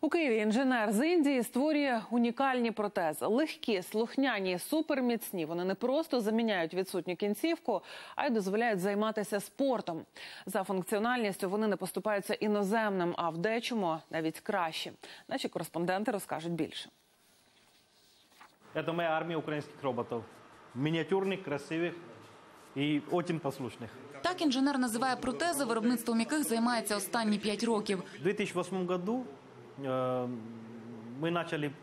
У Києві інженер з Індії створює унікальні протези. Легкі, слухняні, суперміцні. Вони не просто заміняють відсутню кінцівку, а й дозволяють займатися спортом. За функціональністю вони не поступаються іноземним, а в дечому навіть краще. Наші кореспонденти розкажуть більше. Это моя армия украинских роботов. Миниатюрных, красивых и очень послушных. Так інженер називає протези, виробництвом яких займається останні п'ять років. В 2008 году э, мы начали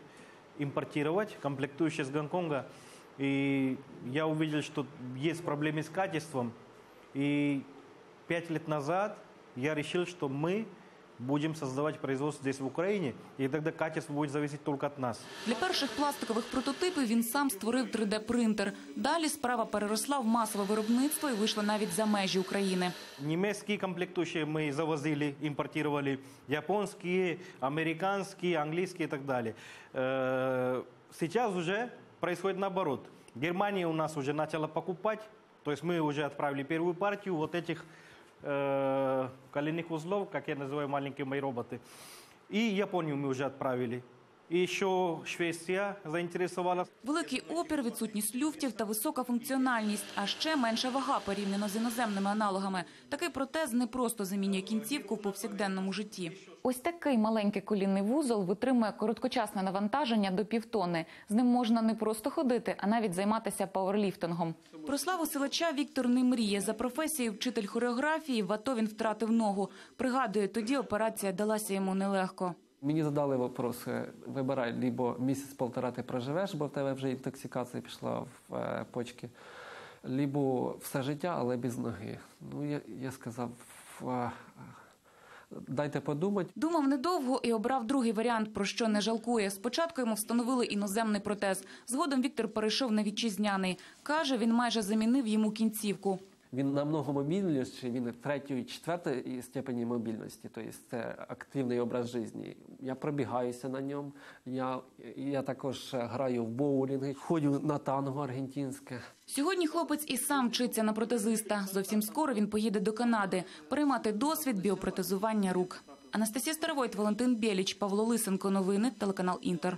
импортировать комплектующие с Гонконга. И я увидел, что есть проблемы с качеством. И пять лет назад я решил, что мы будем создавать производство здесь, в Украине. И тогда качество будет зависеть только от нас. Для перших пластикових прототипів він сам створив 3D-принтер. Далі справа переросла в масове виробництво і вийшла навіть за межі України. Немецкие комплектующие мы завозили, импортировали, японские, американские, английские и так далее. Э, Сейчас уже происходит наоборот. Германия у нас уже начала покупать, то есть мы уже отправили первую партию вот этих э, коленных узлов, как я называю маленькие мои роботы. И Японию мы уже отправили. И еще Швеция заинтересовалась. Великий опір, відсутність люфтів та висока функціональність, а ще менша вага порівняно з іноземними аналогами. Такий протез не просто замінює кінцівку в повсякденному житті. Ось такий маленький колінний вузол витримує короткочасне навантаження до півтони. З ним можна не просто ходити, а навіть займатися пауерліфтингом. Про славу силача Віктор не мріє. За професією вчитель хореографії в АТО він втратив ногу. Пригадує, тоді операція далася йому нелегко. Мені задали вопрос, е, вибирай, либо місяць-полтора ти проживеш, бо в тебе вже інтоксикація пішла в е, почки, либо все життя, але без ноги. Ну, я, я сказав, е, дайте подумати. Думав недовго і обрав другий варіант, про що не жалкує. Спочатку йому встановили іноземний протез. Згодом Віктор перейшов на вітчизняний. Каже, він майже замінив йому кінцівку. Він намного мобільніший, він третьої, четвертої степені мобільності, тобто це активний образ життя. Я пробігаюся на ньому, я, я також граю в боулінги, ходю на танго аргентинське. Сьогодні хлопець і сам вчиться на протезиста. Зовсім скоро він поїде до Канади переймати досвід біопротезування рук. Анастасія Старовойт, Валентин Біліч, Павло Лисенко. Новини телеканал Інтер.